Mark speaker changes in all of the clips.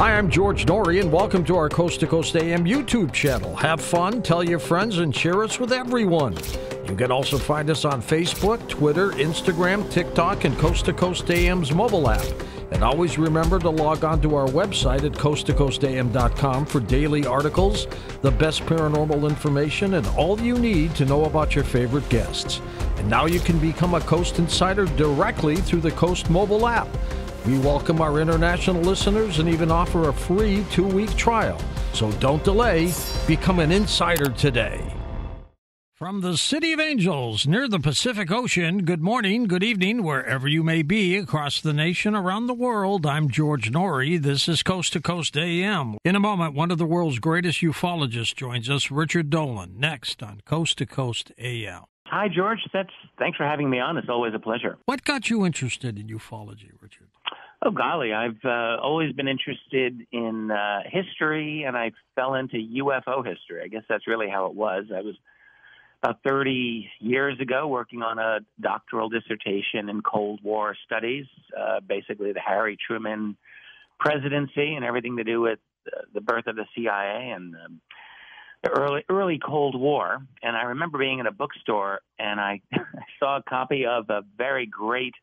Speaker 1: Hi, I'm George Noory, and welcome to our Coast to Coast AM YouTube channel. Have fun, tell your friends, and share us with everyone. You can also find us on Facebook, Twitter, Instagram, TikTok, and Coast to Coast AM's mobile app. And always remember to log on to our website at coasttocoastam.com for daily articles, the best paranormal information, and all you need to know about your favorite guests. And now you can become a Coast Insider directly through the Coast mobile app. We welcome our international listeners and even offer a free two week trial. So don't delay, become an insider today. From the City of Angels near the Pacific Ocean, good morning, good evening, wherever you may be across the nation, around the world. I'm George Noory. This is Coast to Coast AM. In a moment, one of the world's greatest ufologists joins us, Richard Dolan, next on Coast to Coast AM.
Speaker 2: Hi, George. That's thanks for having me on. It's always a pleasure.
Speaker 1: What got you interested in ufology, Richard?
Speaker 2: Oh, golly, I've uh, always been interested in uh, history, and I fell into UFO history. I guess that's really how it was. I was about 30 years ago working on a doctoral dissertation in Cold War studies, uh, basically the Harry Truman presidency and everything to do with uh, the birth of the CIA and um, the early early Cold War. And I remember being in a bookstore and I, I saw a copy of a very great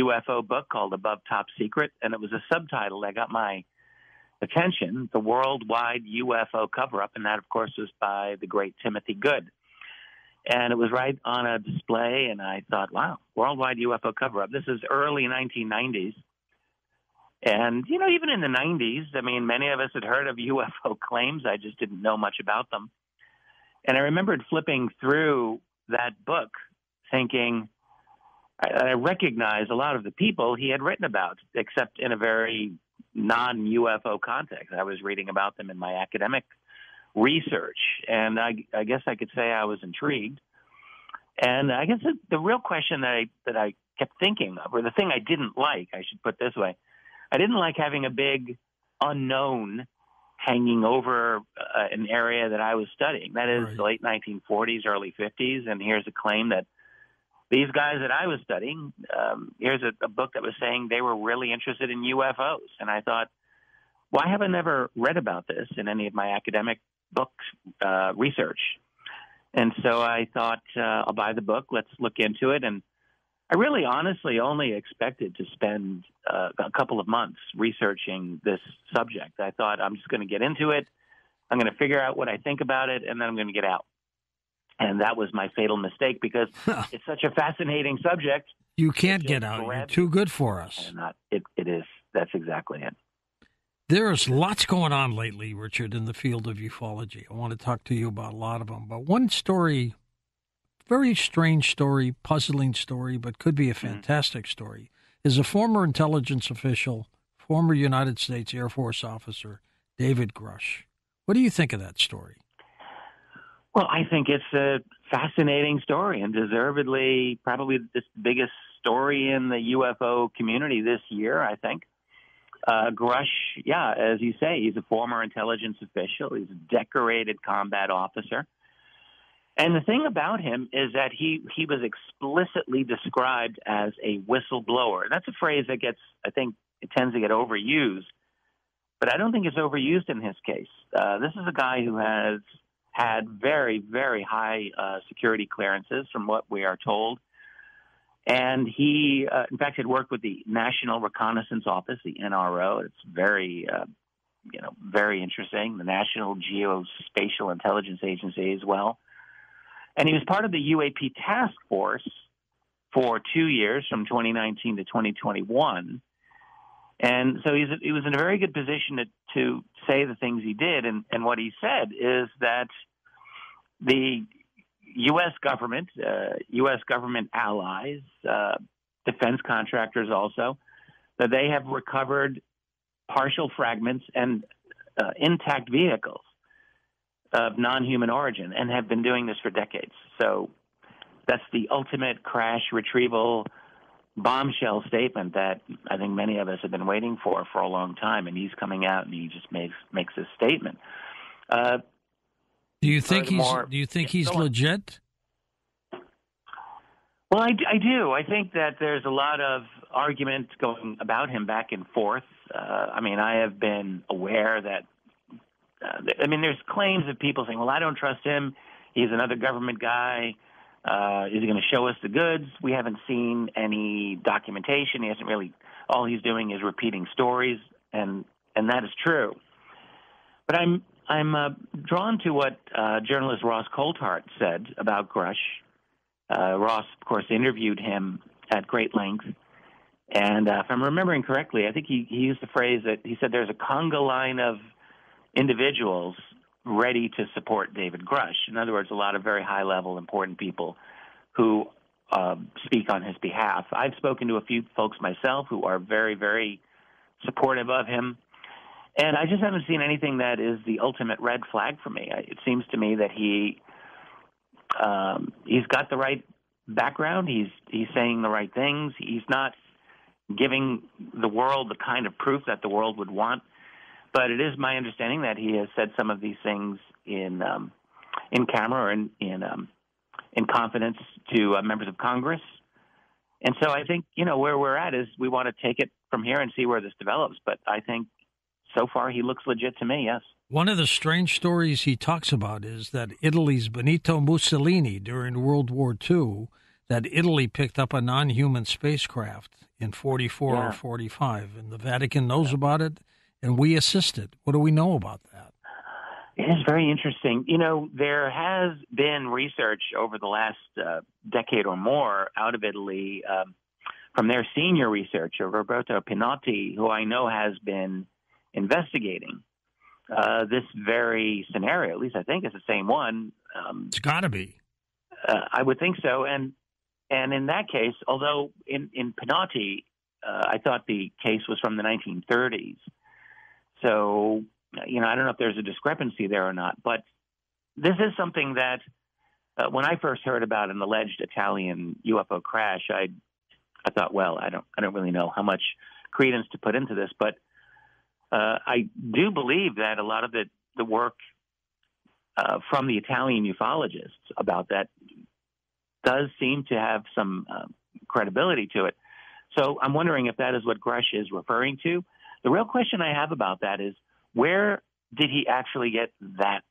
Speaker 2: UFO book called Above Top Secret, and it was a subtitle that got my attention, The Worldwide UFO Cover Up, and that, of course, was by the great Timothy Good. And it was right on a display, and I thought, wow, Worldwide UFO Cover Up. This is early 1990s. And, you know, even in the 90s, I mean, many of us had heard of UFO claims. I just didn't know much about them. And I remembered flipping through that book thinking, I, I recognize a lot of the people he had written about, except in a very non UFO context. I was reading about them in my academic research, and I, I guess I could say I was intrigued. And I guess the, the real question that I that I kept thinking of, or the thing I didn't like, I should put this way, I didn't like having a big unknown hanging over uh, an area that I was studying. That is right. the late 1940s, early 50s, and here's a claim that these guys that I was studying, um, here's a, a book that was saying they were really interested in UFOs. And I thought, why have I never read about this in any of my academic books uh, research? And so I thought, uh, I'll buy the book. Let's look into it. And I really honestly only expected to spend uh, a couple of months researching this subject. I thought I'm just going to get into it. I'm going to figure out what I think about it, and then I'm going to get out. And that was my fatal mistake because it's such a fascinating subject.
Speaker 1: You can't get out. You're too good for us.
Speaker 2: Not, it, it is. That's exactly it.
Speaker 1: There's lots going on lately, Richard, in the field of ufology. I want to talk to you about a lot of them. But one story, very strange story, puzzling story, but could be a mm-hmm. fantastic mm-hmm. story, is a former intelligence official, former United States Air Force officer, David Grusch. What do you think of that story?
Speaker 2: Well, I think it's a fascinating story and deservedly probably the biggest story in the UFO community this year, I think. Uh, Grusch, yeah, as you say, he's a former intelligence official. He's a decorated combat officer. And the thing about him is that he, he was explicitly described as a whistleblower. That's a phrase that gets, I think, it tends to get overused. But I don't think it's overused in his case. Uh, this is a guy who has had very, very high uh, security clearances, from what we are told. And he, uh, in fact, had worked with the National Reconnaissance Office, the NRO. It's very, uh, you know, very interesting. The National Geospatial Intelligence Agency as well. And he was part of the UAP task force for two years, from 2019 to 2021. And so he was in a very good position to, to say the things he did. And, and what he said is that the U.S. government, uh, U.S. government allies, uh, defense contractors also, that they have recovered partial fragments and uh, intact vehicles of non-human origin and have been doing this for decades. So that's the ultimate crash retrieval bombshell statement that I think many of us have been waiting for for a long time, and he's coming out and he just makes makes this statement. Uh,
Speaker 1: do you think he's Do you think he's legit?
Speaker 2: Well, I, I do. I think that there's a lot of argument going about him back and forth Uh, I mean, I have been aware that. Uh, I mean, there's claims of people saying, "Well, I don't trust him. He's another government guy. Uh, is he going to show us the goods?" We haven't seen any documentation. He hasn't really. All he's doing is repeating stories, and and that is true. But I'm I'm uh, drawn to what uh, journalist Ross Coulthart said about Grusch. Uh, Ross, of course, interviewed him at great length. And uh, if I'm remembering correctly, I think he, he used the phrase that he said there's a conga line of individuals ready to support David Grusch. In other words, a lot of very high level, important people who uh, speak on his behalf. I've spoken to a few folks myself who are very, very supportive of him. And I just haven't seen anything that is the ultimate red flag for me. It seems to me that he um, he's got the right background. He's he's saying the right things. He's not giving the world the kind of proof that the world would want. But it is my understanding that he has said some of these things in um, in camera or in in, um, in confidence to uh, members of Congress. And so I think you know where we're at is we want to take it from here and see where this develops. But I think so far he looks legit to me. Yes.
Speaker 1: One of the strange stories he talks about is that Italy's Benito Mussolini during World War II, that Italy picked up a non-human spacecraft in 44 yeah. or 45, and the Vatican knows yeah. about it, and we assisted. What do we know about that?
Speaker 2: It is very interesting. You know, there has been research over the last uh, decade or more out of Italy um, from their senior researcher, Roberto Pinotti, who I know has been investigating uh, this very scenario. At least I think it's the same one.
Speaker 1: Um, it's got to be.
Speaker 2: Uh, I would think so. And and in that case, although in in Pinotti, uh, I thought the case was from the 1930s. So you know, I don't know if there's a discrepancy there or not. But this is something that uh, when I first heard about an alleged Italian UFO crash, I I thought, well, I don't I don't really know how much credence to put into this, but uh, I do believe that a lot of the, the work uh, from the Italian ufologists about that does seem to have some uh, credibility to it. So I'm wondering if that is what Grusch is referring to. The real question I have about that is where did he actually get that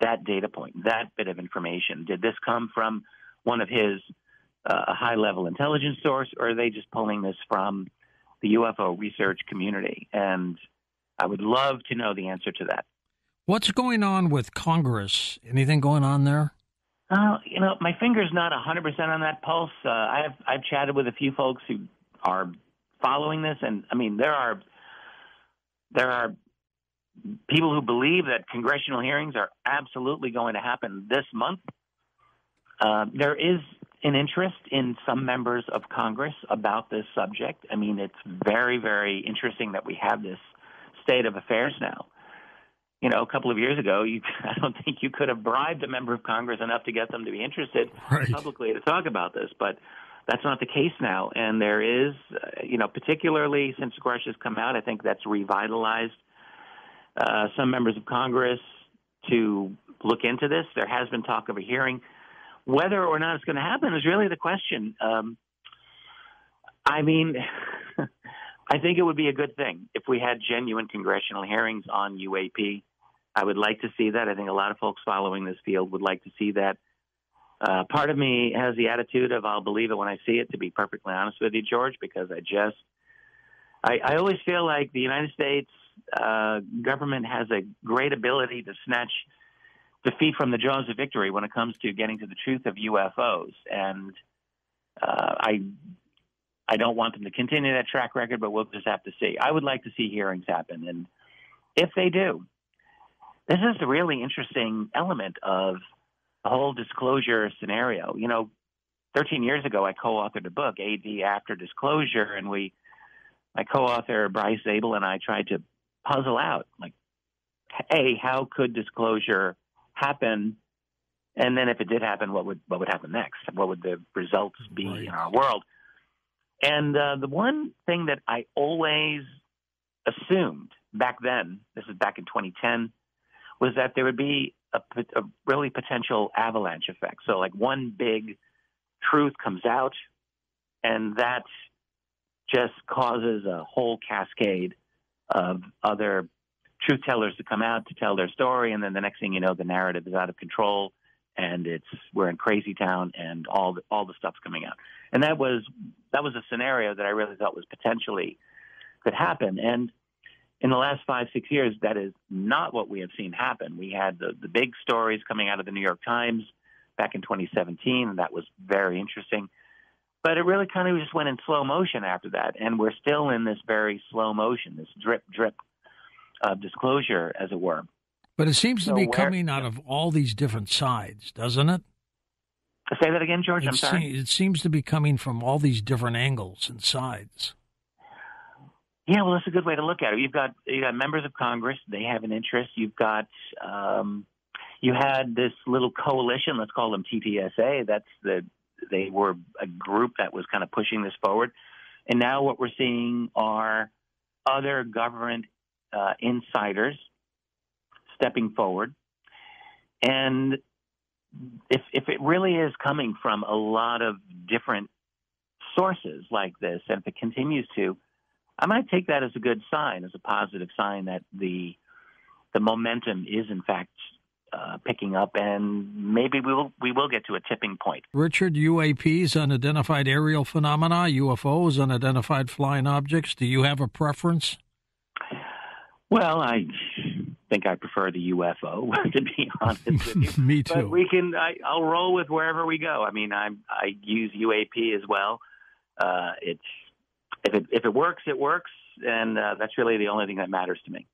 Speaker 2: that data point, that bit of information? Did this come from one of his uh, high level intelligence source, or are they just pulling this from the UFO research community. And I would love to know the answer to that.
Speaker 1: What's going on with Congress? Anything going on there?
Speaker 2: Uh, you know, my finger's not 100% on that pulse. Uh, I've I've chatted with a few folks who are following this, and I mean, there are there are people who believe that congressional hearings are absolutely going to happen this month. Uh, there is an interest in some members of Congress about this subject. I mean, it's very, very interesting that we have this state of affairs now. You know, a couple of years ago, you, I don't think you could have bribed a member of Congress enough to get them to be interested right. publicly to talk about this, but that's not the case now. And there is, uh, you know, particularly since Grusch has come out, I think that's revitalized uh, some members of Congress to look into this. There has been talk of a hearing whether or not it's going to happen is really the question. Um, I mean, I think it would be a good thing if we had genuine congressional hearings on UAP. I would like to see that. I think a lot of folks following this field would like to see that. Uh, part of me has the attitude of I'll believe it when I see it. To be perfectly honest with you, George, because I just I, I always feel like the United States uh, government has a great ability to snatch defeat from the jaws of victory when it comes to getting to the truth of UFOs. And uh, I I don't want them to continue that track record, but we'll just have to see. I would like to see hearings happen, and if they do, this is the really interesting element of the whole disclosure scenario. You know, 13 years ago, I co-authored a book, AD After Disclosure, and we, my co-author Bryce Zabel and I tried to puzzle out, like, a how could disclosure happen? And then if it did happen, what would what would happen next? What would the results be right. in our world? And uh, the one thing that I always assumed back then, this is back in 2010, was that there would be a, a really potential avalanche effect. So like one big truth comes out, and that just causes a whole cascade of other truth tellers to come out to tell their story, and then the next thing you know, the narrative is out of control, and it's we're in crazy town, and all the, all the stuff's coming out. And that was that was a scenario that I really thought was potentially could happen. And in the last five six years, that is not what we have seen happen. We had the the big stories coming out of the New York Times back in 2017, and that was very interesting. But it really kind of just went in slow motion after that, and we're still in this very slow motion, this drip drip of disclosure, as it were.
Speaker 1: But it seems so to be where, coming out of all these different sides, doesn't it?
Speaker 2: Say that again, George.
Speaker 1: It
Speaker 2: I'm sorry.
Speaker 1: Se- it seems to be coming from all these different angles and sides.
Speaker 2: Yeah, well, that's a good way to look at it. You've got you got members of Congress; they have an interest. You've got um, you had this little coalition. Let's call them TTSA. That's the they were a group that was kind of pushing this forward. And now what we're seeing are other government uh, insiders stepping forward. And if, if it really is coming from a lot of different sources like this, and if it continues to, I might take that as a good sign, as a positive sign that the the momentum is in fact uh, picking up, and maybe we will we will get to a tipping point.
Speaker 1: Richard, UAPs, unidentified aerial phenomena, UFOs, unidentified flying objects. Do you have a preference?
Speaker 2: Well, I think I prefer the UFO to be honest with you.
Speaker 1: Me too.
Speaker 2: But we can. I, will roll with wherever we go. I mean, I I use UAP as well. Uh, it's if it if it works, it works, and uh, that's really the only thing that matters to me.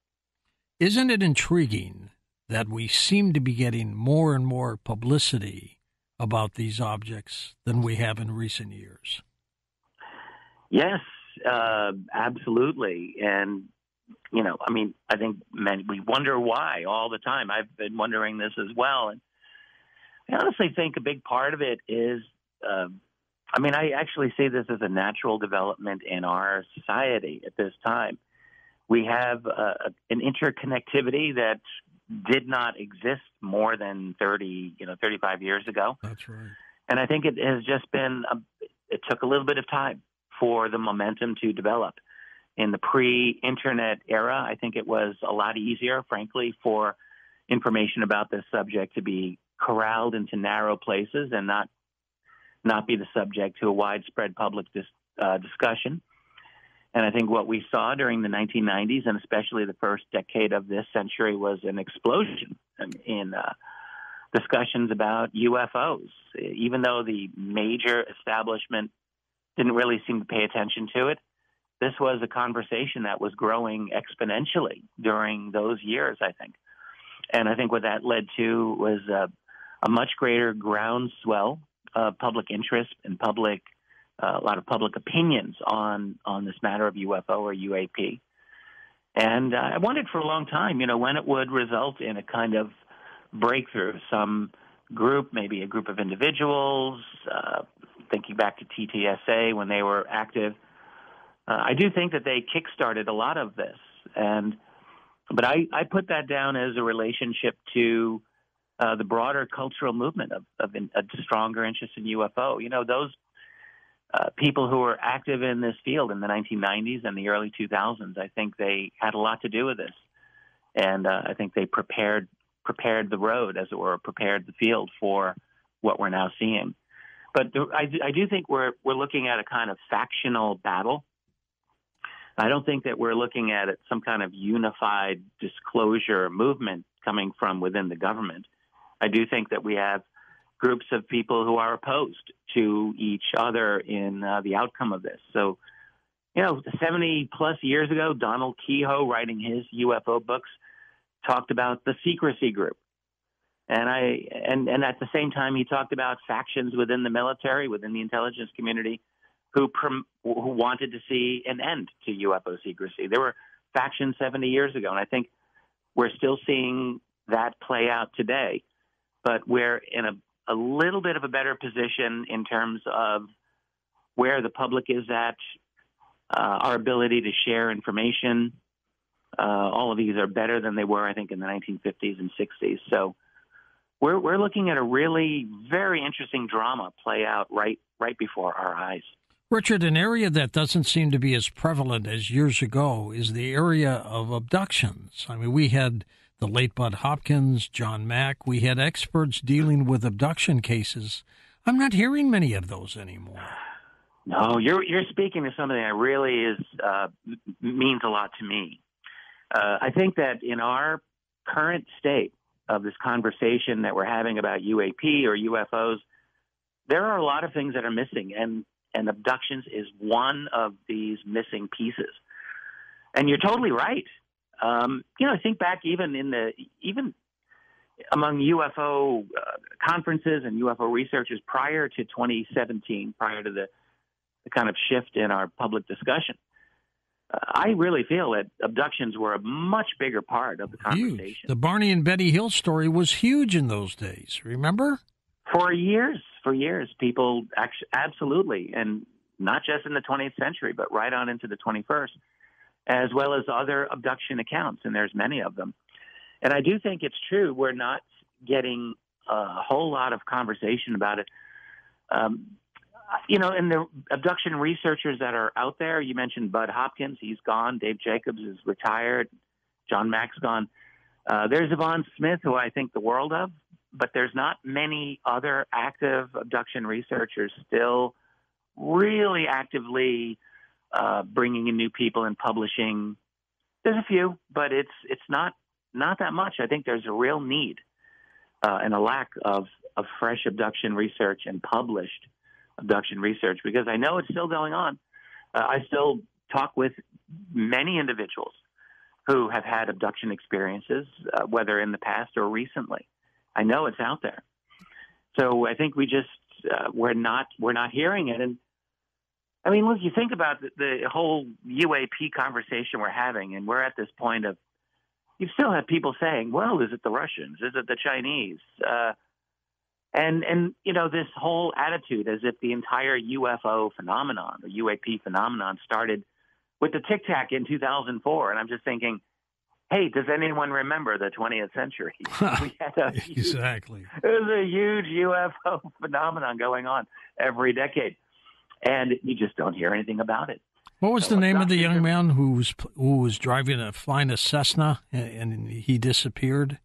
Speaker 1: Isn't it intriguing that we seem to be getting more and more publicity about these objects than we have in recent years.
Speaker 2: Yes, uh, absolutely. And, you know, I mean, I think many, we wonder why all the time. I've been wondering this as well. And I honestly think a big part of it is, uh, I mean, I actually see this as a natural development in our society at this time. We have uh, an interconnectivity that did not exist more than 30, you know, 35 years ago.
Speaker 1: That's right.
Speaker 2: And I think it has just been, a, it took a little bit of time for the momentum to develop. In the pre internet era, I think it was a lot easier, frankly, for information about this subject to be corralled into narrow places and not not be the subject to a widespread public dis, uh, discussion. And I think what we saw during the 1990s and especially the first decade of this century was an explosion in uh, discussions about UFOs. Even though the major establishment didn't really seem to pay attention to it, this was a conversation that was growing exponentially during those years, I think. And I think what that led to was a, a much greater groundswell of public interest and public uh, a lot of public opinions on on this matter of UFO or UAP. And uh, I wondered for a long time, you know, when it would result in a kind of breakthrough, some group, maybe a group of individuals, uh, thinking back to TTSA when they were active. Uh, I do think that they kickstarted a lot of this, and but I, I put that down as a relationship to uh, the broader cultural movement of, of in, a stronger interest in UFO. You know, those uh, people who were active in this field in the 1990s and the early 2000s. I think they had a lot to do with this, and uh, I think they prepared prepared the road, as it were, prepared the field for what we're now seeing. But I, I do think we're we're looking at a kind of factional battle. I don't think that we're looking at it, some kind of unified disclosure movement coming from within the government. I do think that we have groups of people who are opposed to each other in uh, the outcome of this. So, you know, 70 plus years ago, Donald Keyhoe, writing his UFO books, talked about the secrecy group. And I and, and at the same time, he talked about factions within the military, within the intelligence community, who prom- who wanted to see an end to UFO secrecy. There were factions 70 years ago, and I think we're still seeing that play out today. But we're in a a little bit of a better position in terms of where the public is at, uh, our ability to share information. Uh, all of these are better than they were, I think, in the 1950s and 60s. So we're we're looking at a really very interesting drama play out right right before our eyes.
Speaker 1: Richard, an area that doesn't seem to be as prevalent as years ago is the area of abductions. I mean, we had the late Bud Hopkins, John Mack. We had experts dealing with abduction cases. I'm not hearing many of those anymore.
Speaker 2: No, you're you're speaking to something that really is uh, means a lot to me. Uh, I think that in our current state of this conversation that we're having about UAP or UFOs, there are a lot of things that are missing, and and abductions is one of these missing pieces. And you're totally right. Um, you know, I think back even in the even among UFO uh, conferences and UFO researchers prior to 2017, prior to the, the kind of shift in our public discussion, uh, I really feel that abductions were a much bigger part of the conversation.
Speaker 1: Huge. The Barney and Betty Hill story was huge in those days. Remember?
Speaker 2: For years, for years, people actually, absolutely, and not just in the 20th century, but right on into the 21st, as well as other abduction accounts, and there's many of them. And I do think it's true. We're not getting a whole lot of conversation about it. Um, you know, and the abduction researchers that are out there, you mentioned Bud Hopkins, he's gone. Dave Jacobs is retired. John Mack's gone. Uh, there's Yvonne Smith, who I think the world of, but there's not many other active abduction researchers still really actively uh, bringing in new people and publishing. There's a few, but it's it's not not that much. I think there's a real need uh, and a lack of of fresh abduction research and published abduction research because I know it's still going on. Uh, I still talk with many individuals who have had abduction experiences, uh, whether in the past or recently. I know it's out there. So I think we just uh, we're not we're not hearing it. And I mean, look, you think about the, the whole UAP conversation we're having, and we're at this point of you still have people saying, "Well, is it the Russians? Is it the Chinese?" Uh, and and you know this whole attitude as if the entire UFO phenomenon, the UAP phenomenon, started with the Tic Tac in 2004. And I'm just thinking, hey, does anyone remember the 20th century?
Speaker 1: we had a huge, exactly.
Speaker 2: It was a huge UFO phenomenon going on every decade, and you just don't hear anything about it.
Speaker 1: What was so the name of the young man who was who was driving a flying a Cessna and, and he disappeared?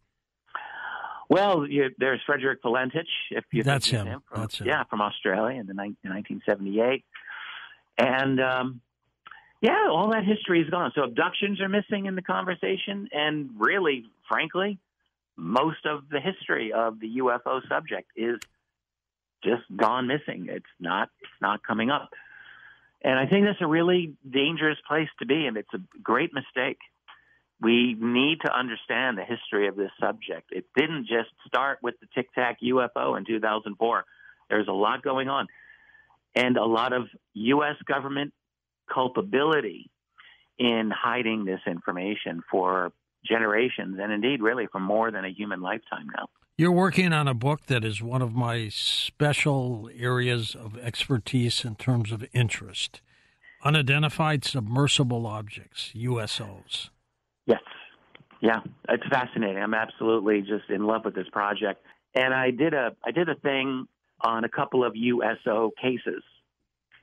Speaker 2: Well, you, there's Frederick Valentich. If you
Speaker 1: that's him.
Speaker 2: him
Speaker 1: from, that's him.
Speaker 2: Yeah, from Australia in, the, in 1978, and um, yeah, all that history is gone. So abductions are missing in the conversation, and really, frankly, most of the history of the UFO subject is just gone missing. It's not it's not coming up. And I think that's a really dangerous place to be, and it's a great mistake. We need to understand the history of this subject. It didn't just start with the Tic Tac UFO in 2004. There's a lot going on, and a lot of U.S. government culpability in hiding this information for generations, and indeed, really, for more than a human lifetime now.
Speaker 1: You're working on a book that is one of my special areas of expertise in terms of interest unidentified submersible objects, USOs.
Speaker 2: Yes. Yeah, it's fascinating. I'm absolutely just in love with this project. And I did a I did a thing on a couple of USO cases.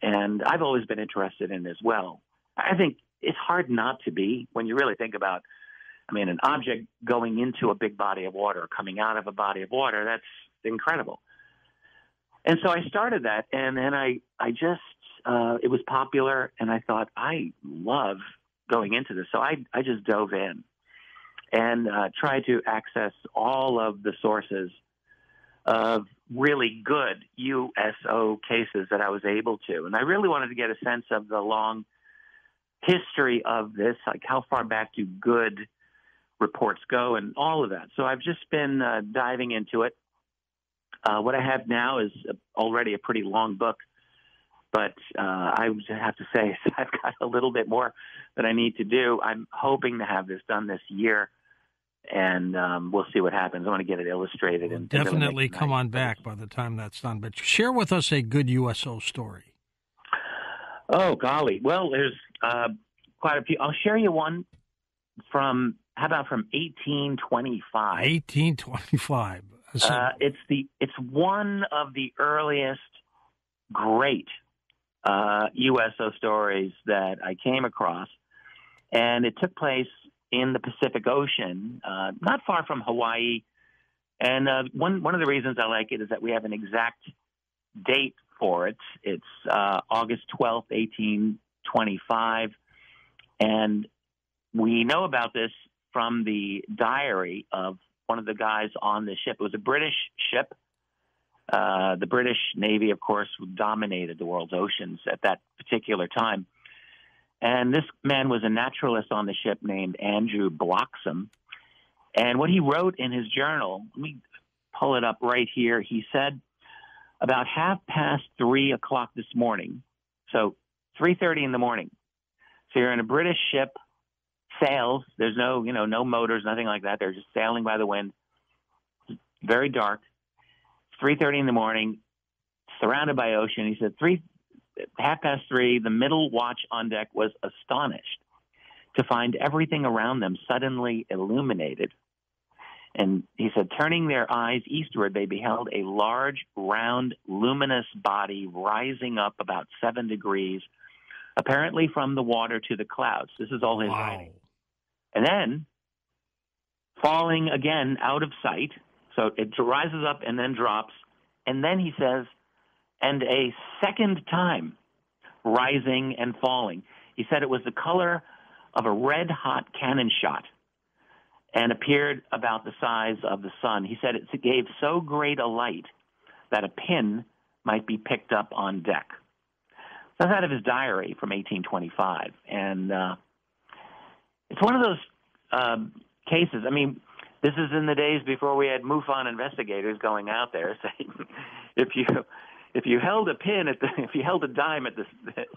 Speaker 2: And I've always been interested in as well. I think it's hard not to be when you really think about I mean, an object going into a big body of water, coming out of a body of water, that's incredible. And so I started that, and then I, I just, uh, it was popular, and I thought, I love going into this. So I, I just dove in and uh, tried to access all of the sources of really good USO cases that I was able to. And I really wanted to get a sense of the long history of this, like how far back do good reports go and all of that. So I've just been uh, diving into it. Uh, what I have now is already a pretty long book, but uh, I have to say I've got a little bit more that I need to do. I'm hoping to have this done this year, and um, we'll see what happens. I want to get it illustrated. and
Speaker 1: definitely come on back by the time that's done. But share with us a good USO story.
Speaker 2: Oh golly! Well, there's uh, quite a few. I'll share you one from how about from 1825?
Speaker 1: 1825.
Speaker 2: Uh, it's the it's one of the earliest great uh, USO stories that I came across, and it took place in the Pacific Ocean, uh, not far from Hawaii. And uh, one one of the reasons I like it is that we have an exact date for it. It's uh, August twelfth, eighteen twenty-five, and we know about this from the diary of one of the guys on the ship. It was a British ship. Uh, the British Navy, of course, dominated the world's oceans at that particular time. And this man was a naturalist on the ship named Andrew Bloxham. And what he wrote in his journal, let me pull it up right here. He said, about half past three o'clock this morning, so 3.30 in the morning. So you're in a British ship, sails. There's no, you know, no motors, nothing like that. They're just sailing by the wind. very dark. 3.30 in the morning, surrounded by ocean. He said, three, half past three, the middle watch on deck was astonished to find everything around them suddenly illuminated. And he said, turning their eyes eastward, they beheld a large, round, luminous body rising up about seven degrees, apparently from the water to the clouds. This is all his wow. writing. And then falling again out of sight. So it rises up and then drops. And then he says, and a second time rising and falling. He said it was the color of a red hot cannon shot and appeared about the size of the sun. He said it gave so great a light that a pin might be picked up on deck. That's out of his diary from 1825. And uh, it's one of those um, cases. I mean, this is in the days before we had MUFON investigators going out there saying, if you if you held a pin at the if you held a dime at the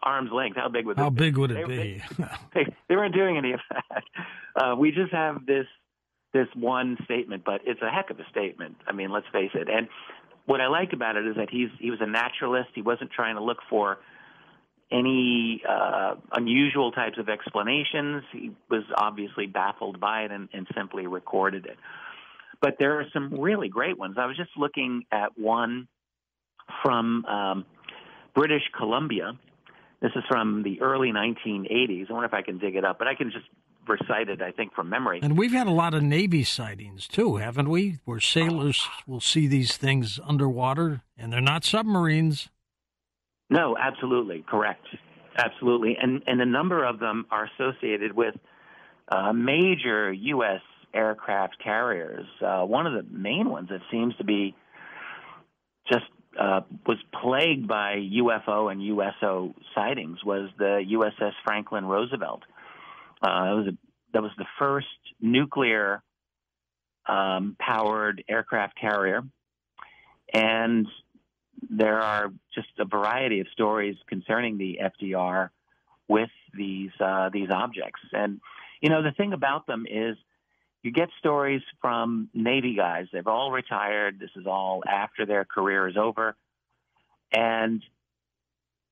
Speaker 2: arm's length, how big would it be?
Speaker 1: how big would
Speaker 2: it
Speaker 1: they, be?
Speaker 2: they, they, weren't doing any of that. Uh, we just have this this one statement, but it's a heck of a statement. I mean, let's face it. And what I like about it is that he's he was a naturalist. He wasn't trying to look for any uh, unusual types of explanations. He was obviously baffled by it and, and simply recorded it. But there are some really great ones. I was just looking at one from um, British Columbia. This is from the early 1980s. I wonder if I can dig it up, but I can just recite it, I think, from memory.
Speaker 1: And we've had a lot of Navy sightings too, haven't we? Where sailors will see these things underwater, and they're not submarines.
Speaker 2: No, absolutely correct, absolutely, and and a number of them are associated with uh, major U.S. aircraft carriers. Uh, one of the main ones that seems to be just uh, was plagued by UFO and USO sightings was the USS Franklin Roosevelt. Uh, it was a, that was the first nuclear um, powered aircraft carrier, and there are just a variety of stories concerning the FDR with these uh, these objects. And you know the thing about them is you get stories from Navy guys. They've all retired. This is all after their career is over. And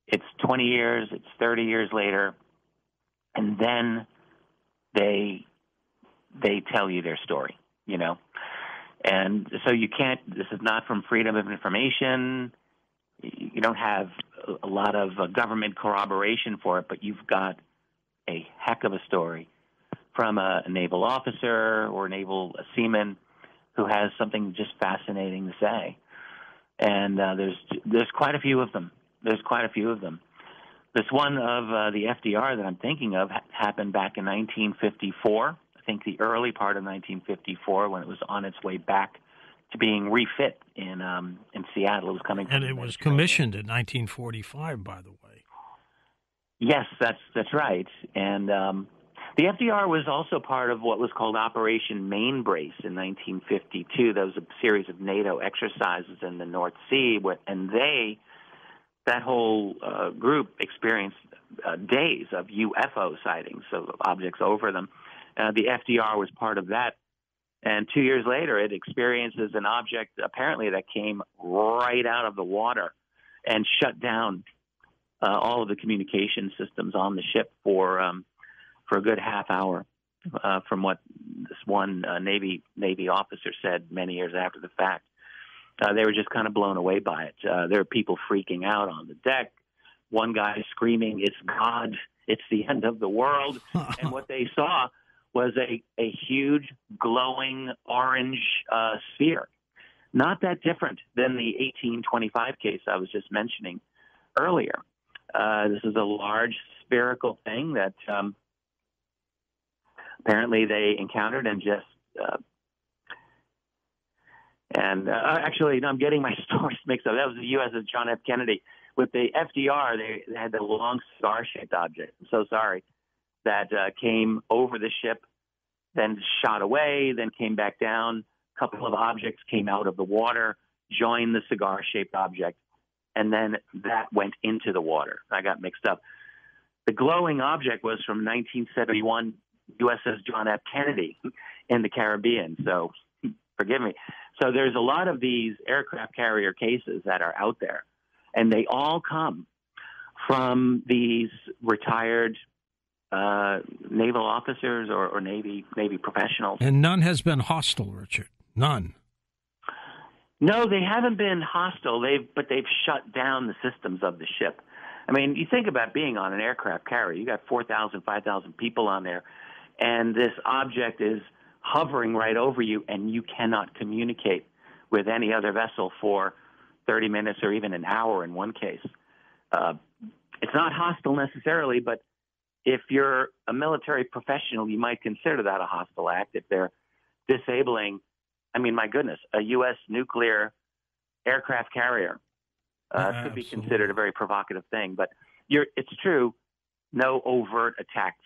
Speaker 2: it's 20 years, it's 30 years later, and then they they tell you their story, you know. And so you can't. This is not from freedom of information. You don't have a lot of uh, government corroboration for it, but you've got a heck of a story from a, a naval officer or a naval a seaman who has something just fascinating to say. And uh, there's there's quite a few of them. There's quite a few of them. This one of uh, the FDR that I'm thinking of ha- happened back in 1954. I think the early part of 1954 when it was on its way back to being refit in um, in Seattle. It was coming,
Speaker 1: and it was commissioned in 1945, by the way.
Speaker 2: Yes, that's that's right. And um, the FDR was also part of what was called Operation Mainbrace in 1952. That was a series of NATO exercises in the North Sea, and they, that whole uh, group, experienced uh, days of UFO sightings of objects over them. Uh, the FDR was part of that. And two years later, it experiences an object apparently that came right out of the water and shut down uh, all of the communication systems on the ship for um, for a good half hour, uh, from what this one uh, Navy Navy officer said many years after the fact. Uh, they were just kind of blown away by it. Uh, there were people freaking out on the deck. one guy screaming, "It's God! It's the end of the world!" and what they saw was a a huge glowing orange uh, sphere, not that different than the 1825 case I was just mentioning earlier. Uh, this is a large spherical thing that um, apparently they encountered and just uh, and uh, actually, no, I'm getting my stories mixed up. That was the USS John F. Kennedy. With the FDR, they, they had the long star-shaped object. I'm so sorry that uh, came over the ship, then shot away, then came back down. A couple of objects came out of the water, joined the cigar-shaped object, and then that went into the water. I got mixed up. The glowing object was from 1971 USS John F. Kennedy in the Caribbean. So forgive me. So there's a lot of these aircraft carrier cases that are out there, and they all come from these retired uh, naval officers or, or, Navy Navy professionals.
Speaker 1: And none has been hostile, Richard. None.
Speaker 2: No, they haven't been hostile. They've but they've shut down the systems of the ship. I mean, you think about being on an aircraft carrier. You got 4,000, 5,000 people on there, and this object is hovering right over you, and you cannot communicate with any other vessel for 30 minutes or even an hour in one case. Uh, it's not hostile necessarily, but if you're a military professional, you might consider that a hostile act if they're disabling. I mean, my goodness, a U.S. nuclear aircraft carrier uh, could be considered a very provocative thing. But it's true, no overt attacks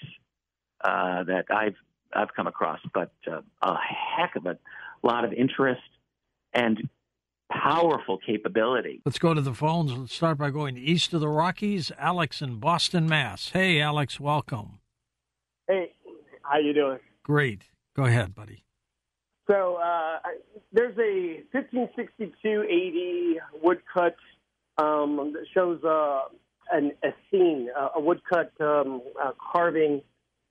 Speaker 2: uh, that I've I've come across, but uh, a heck of a lot of interest and powerful capability.
Speaker 1: Let's go to the phones. Let's start by going east of the Rockies. Alex in Boston, Mass. Hey, Alex, welcome.
Speaker 3: Hey, how you doing?
Speaker 1: Great. Go ahead, buddy.
Speaker 3: So uh, there's a 1562 AD woodcut um, that shows uh, an, a scene, a woodcut um, carving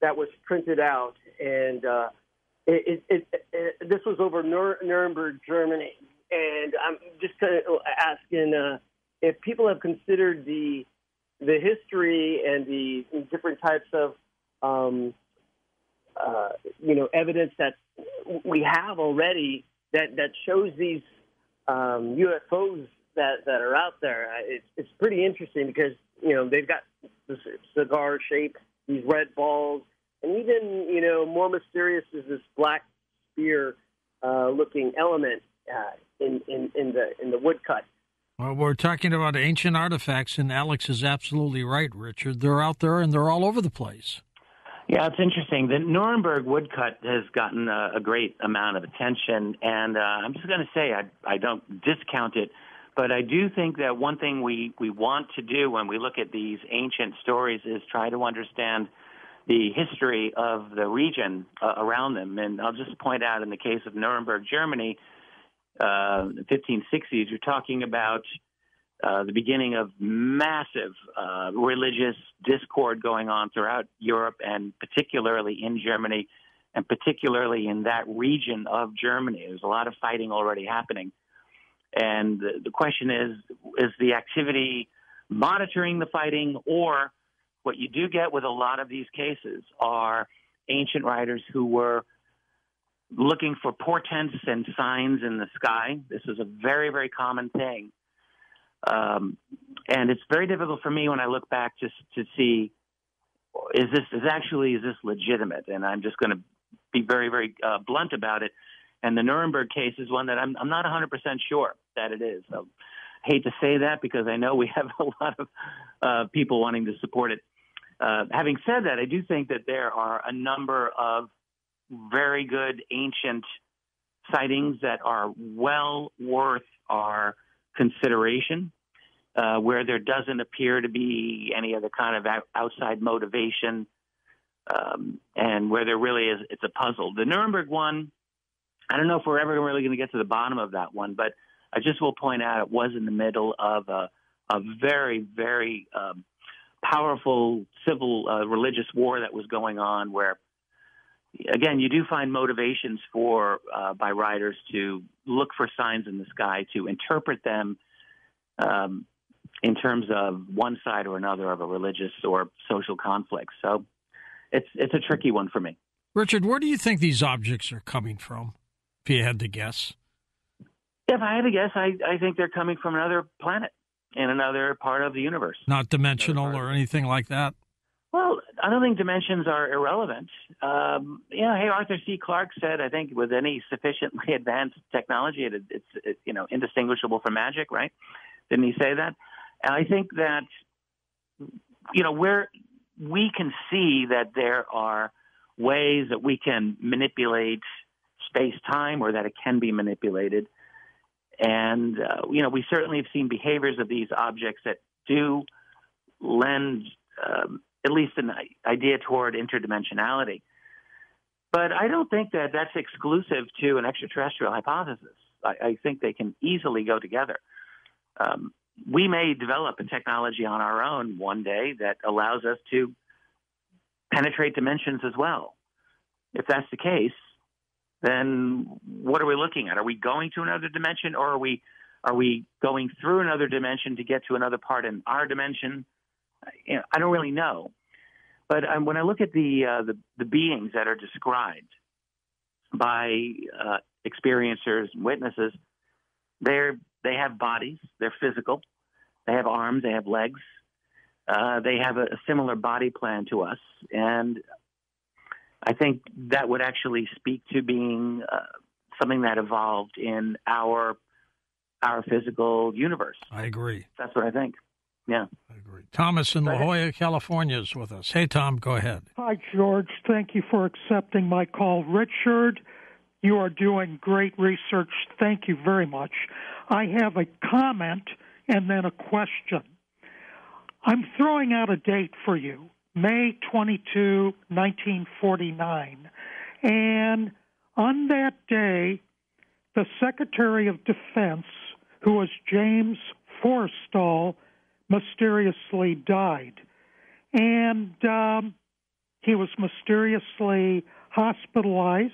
Speaker 3: that was printed out, and uh, it, it, it, this was over Nuremberg, Germany. And I'm just kind of asking uh, if people have considered the the history and the different types of um, uh, you know evidence that we have already that that shows these um, UFOs that that are out there. It's it's pretty interesting because you know they've got cigar shape, these red balls, and even you know more mysterious is this black spear uh, looking element uh, in, in, in the in the woodcut.
Speaker 1: Well, we're talking about ancient artifacts, and Alex is absolutely right, Richard. They're out there and they're all over the place.
Speaker 2: Yeah, it's interesting. The Nuremberg woodcut has gotten a, a great amount of attention, and uh, I'm just going to say I, I don't discount it, but I do think that one thing we, we want to do when we look at these ancient stories is try to understand – the history of the region uh, around them. And I'll just point out in the case of Nuremberg, Germany, uh, 1560s, you're talking about uh, the beginning of massive uh, religious discord going on throughout Europe and particularly in Germany and particularly in that region of Germany. There's a lot of fighting already happening. And the, the question is is the activity monitoring the fighting or what you do get with a lot of these cases are ancient writers who were looking for portents and signs in the sky. This is a very, very common thing. Um, and it's very difficult for me when I look back just to see is this is actually is this legitimate? And I'm just going to be very, very uh, blunt about it. And the Nuremberg case is one that I'm, I'm not 100% sure that it is. So, hate to say that because I know we have a lot of uh, people wanting to support it. Uh, having said that, I do think that there are a number of very good ancient sightings that are well worth our consideration, uh, where there doesn't appear to be any other kind of outside motivation, um, and where there really is it's a puzzle. The Nuremberg one, I don't know if we're ever really going to get to the bottom of that one, but I just will point out it was in the middle of a, a very, very um, powerful civil uh, religious war that was going on where again you do find motivations for uh, by writers to look for signs in the sky to interpret them um, in terms of one side or another of a religious or social conflict. So it's it's a tricky one for me.
Speaker 1: Richard, where do you think these objects are coming from? If you had to guess.
Speaker 2: If I had to guess, I, I think they're coming from another planet in another part of the universe.
Speaker 1: Not dimensional or anything like that?
Speaker 2: Well, I don't think dimensions are irrelevant. Um, you know, hey, Arthur C. Clarke said, I think with any sufficiently advanced technology, it, it's, it, you know indistinguishable from magic, right? Didn't he say that? And I think that you know where we can see that there are ways that we can manipulate space time or that it can be manipulated. And, uh, you know, we certainly have seen behaviors of these objects that do lend um, at least an idea toward interdimensionality. But I don't think that that's exclusive to an extraterrestrial hypothesis. I, I think they can easily go together. Um, we may develop a technology on our own one day that allows us to penetrate dimensions as well. If that's the case, then what are we looking at? Are we going to another dimension, or are we are we going through another dimension to get to another part in our dimension? I don't really know. But um, when I look at the, uh, the, the beings that are described by uh, experiencers and witnesses, they're they have bodies, they're physical, they have arms, they have legs, uh, they have a, a, similar body plan to us, and I think that would actually speak to being uh, something that evolved in our our physical universe.
Speaker 1: I agree.
Speaker 2: That's what I think. Yeah.
Speaker 1: I agree. Thomas in La Jolla, California is with us. Hey, Tom, go ahead.
Speaker 4: Hi, George. Thank you for accepting my call. Richard, you are doing great research. Thank you very much. I have a comment and then a question. I'm throwing out a date for you. May 22, 1949. And on that day, the Secretary of Defense, who was James Forrestal, mysteriously died. And um, he was mysteriously hospitalized.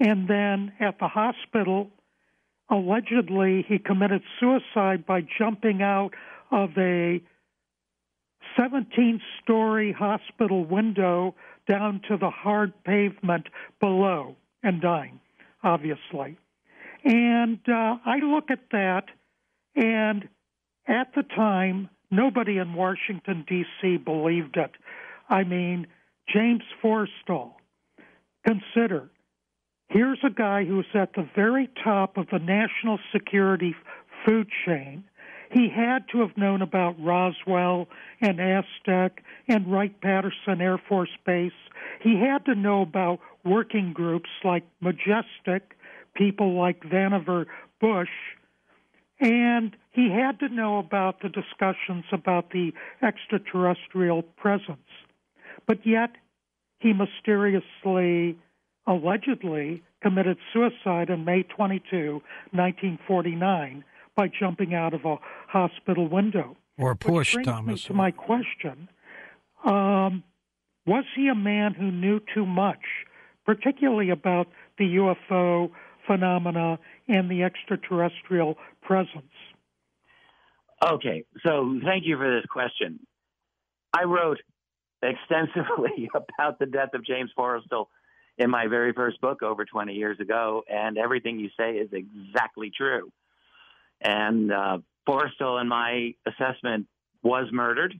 Speaker 4: And then at the hospital, allegedly, he committed suicide by jumping out of a 17 story hospital window down to the hard pavement below and dying, obviously. And uh, I look at that, and at the time, nobody in Washington, D.C. believed it. I mean, James Forrestal, consider here's a guy who's at the very top of the national security food chain he had to have known about Roswell and Aztec and Wright Patterson Air Force Base. He had to know about working groups like Majestic, people like Vannevar Bush, and he had to know about the discussions about the extraterrestrial presence. But yet, he mysteriously, allegedly, committed suicide on May 22, 1949 by jumping out of a hospital window.
Speaker 1: Or push,
Speaker 4: Which brings
Speaker 1: Thomas.
Speaker 4: Me to my question: um, Was he a man who knew too much, particularly about the UFO phenomena and the extraterrestrial presence?
Speaker 2: Okay, so thank you for this question. I wrote extensively about the death of James Forrestal in my very first book over 20 years ago, and everything you say is exactly true. And uh, Forrestal, in my assessment, was murdered.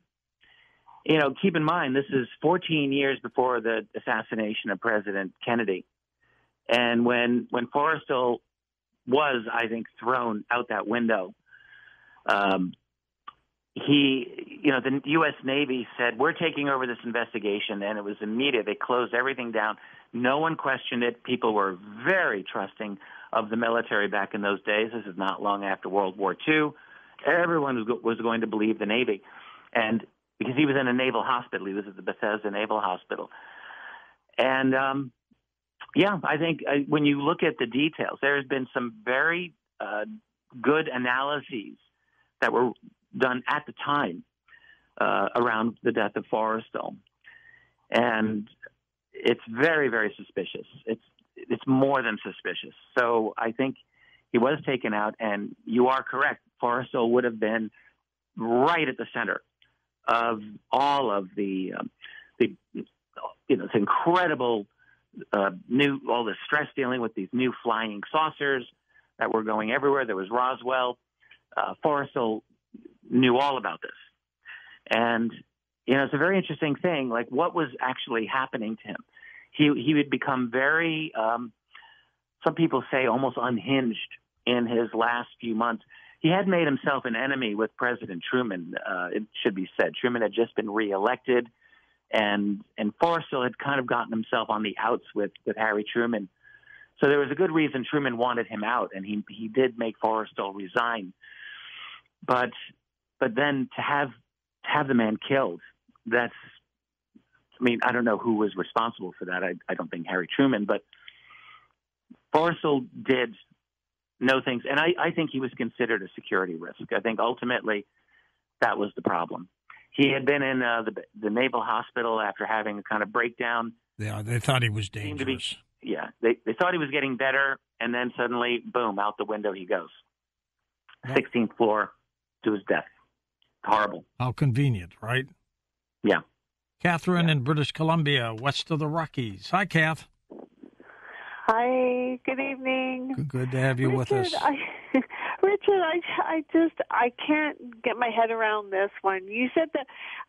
Speaker 2: You know, keep in mind, this is 14 years before the assassination of President Kennedy. And when, when Forrestal was, I think, thrown out that window, um, he, you know, the U.S. Navy said, We're taking over this investigation. And it was immediate. They closed everything down. No one questioned it. People were very trusting of the military back in those days. This is not long after World War II. Everyone was going to believe the Navy, and because he was in a naval hospital, he was at the Bethesda Naval Hospital, and um, yeah, I think uh, when you look at the details, there has been some very uh, good analyses that were done at the time uh, around the death of Forrestal, and it's very, very suspicious. It's it's more than suspicious. So I think he was taken out, and you are correct. Forrestal would have been right at the center of all of the um, the you know this incredible uh, new all the stress dealing with these new flying saucers that were going everywhere. There was Roswell. Uh, Forrestal knew all about this, and you know it's a very interesting thing. Like what was actually happening to him? He he would become very. Um, some people say almost unhinged in his last few months. He had made himself an enemy with President Truman. Uh, it should be said, Truman had just been reelected and and Forrestal had kind of gotten himself on the outs with with Harry Truman. So there was a good reason Truman wanted him out, and he he did make Forrestal resign. But but then to have to have the man killed, that's I mean I don't know who was responsible for that. I I don't think Harry Truman, but Forrestal did know things, and I I think he was considered a security risk. I think ultimately that was the problem he had been in uh, the the naval hospital after having a kind of breakdown.
Speaker 1: Yeah, they thought he was dangerous.
Speaker 2: Be, yeah, they they thought he was getting better, and then suddenly, boom, out the window he goes. Sixteenth floor to his death. Horrible.
Speaker 1: How convenient, right?
Speaker 2: Yeah.
Speaker 1: Catherine yeah. in British Columbia, west of the Rockies. Hi, Kath.
Speaker 5: Hi. Good evening.
Speaker 1: Good to have you
Speaker 5: Richard,
Speaker 1: with us.
Speaker 5: I, Richard, I, I just I can't get my head around this one. You said that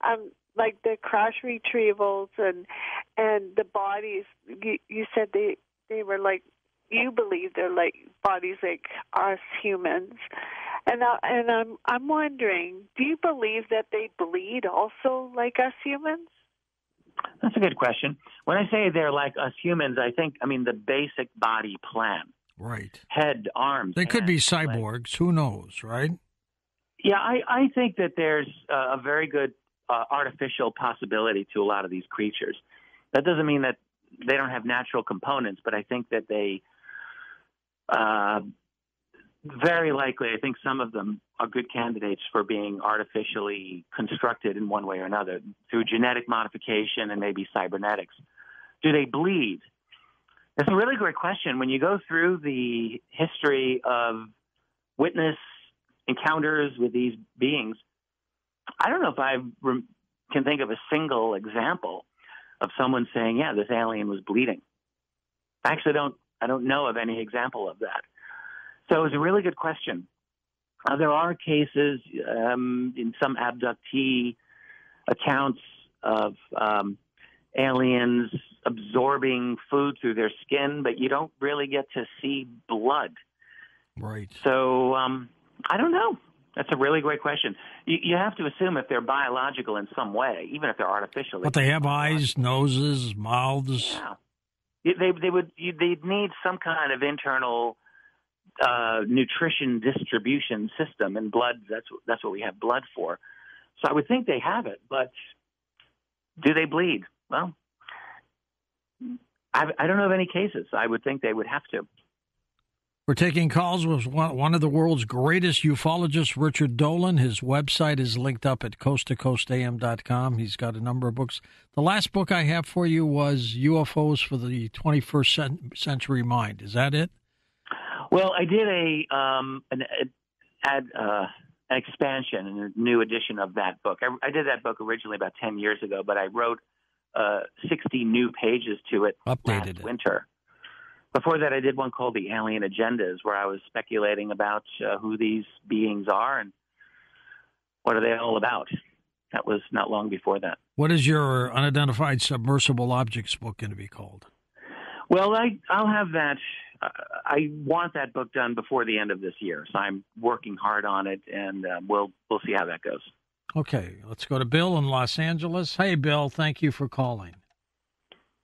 Speaker 5: um like the crash retrievals and and the bodies you, you said they they were like you believe they're like bodies like us humans. And I, and I'm I'm wondering, do you believe that they bleed also like us humans?
Speaker 2: That's a good question. When I say they're like us humans, I think I mean the basic body plan.
Speaker 1: Right.
Speaker 2: Head, arms.
Speaker 1: They could be cyborgs. Legs. Who knows, right?
Speaker 2: Yeah, I, I think that there's a very good uh, artificial possibility to a lot of these creatures. That doesn't mean that they don't have natural components, but I think that they, uh, very likely, I think some of them are good candidates for being artificially constructed in one way or another through genetic modification and maybe cybernetics. Do they bleed? That's a really great question. When you go through the history of witness encounters with these beings, I don't know if I can think of a single example of someone saying, "Yeah, this alien was bleeding." I actually don't. I don't know of any example of that. So it's a really good question. Uh, there are cases um, in some abductee accounts of um, aliens absorbing food through their skin, but you don't really get to see blood.
Speaker 1: Right.
Speaker 2: So um, I don't know. That's a really great question. You, you, have to assume if they're biological in some way, even if they're artificial.
Speaker 1: But they have eyes, noses, mouths.
Speaker 2: Yeah. They they would they'd need some kind of internal uh, nutrition distribution system, and blood. That's that's what we have blood for. So I would think they have it, but do they bleed? Well, I, I don't know of any cases. I would think they would have to.
Speaker 1: We're taking calls with one of the world's greatest ufologists, Richard Dolan. His website is linked up at coasttocoastam.com. He's got a number of books. The last book I have for you was UFOs for the 21st Century Mind. Is that it?
Speaker 2: Well, I did a um, an ad, uh, an expansion, a new edition of that book. I, I did that book originally about 10 years ago, but I wrote uh, 60 new pages to it
Speaker 1: Updated
Speaker 2: last winter. Before that, I did one called The Alien Agendas, where I was speculating about uh, who these beings are and what are they all about. That was not long before that.
Speaker 1: What is your unidentified submersible objects book going to be called?
Speaker 2: Well, I, I'll have that. Uh, I want that book done before the end of this year, so I'm working hard on it, and uh, we'll we'll see how that goes.
Speaker 1: Okay, let's go to Bill in Los Angeles. Hey, Bill, thank you for calling.